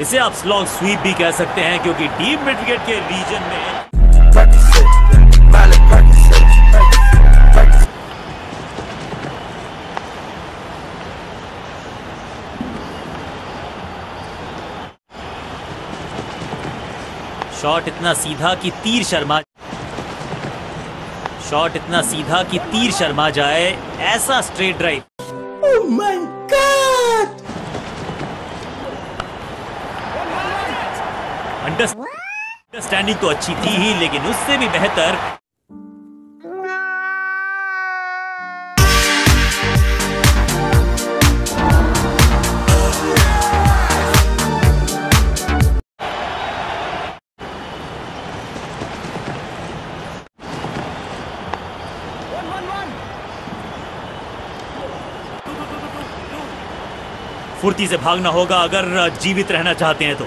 इसे आप slog SVEEP भी कह सकते हैं, क्योंकि डीप मिड विकेट के रीजन में. शॉट इतना सीधा कि तीर शर्मा शॉट इतना सीधा कि तीर शर्मा जाए, ऐसा स्ट्रेट ड्राइव Oh अंडरस्टैंडिंग तो अच्छी थी ही, लेकिन उससे भी बेहतर। फुर्ती से भागना होगा, अगर जीवित रहना चाहते हैं तो।